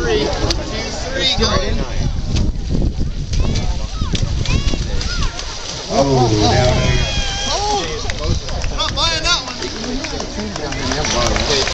three, two, three, Gordon. Oh, down. Oh, not buying that one.